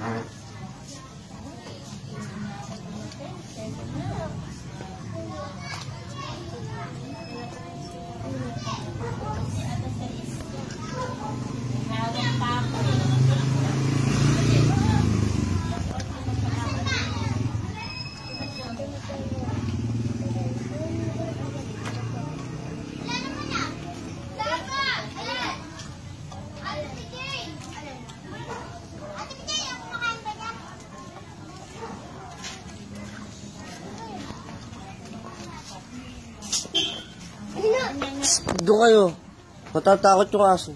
All right. Doon kayo. Matatakot yung aso.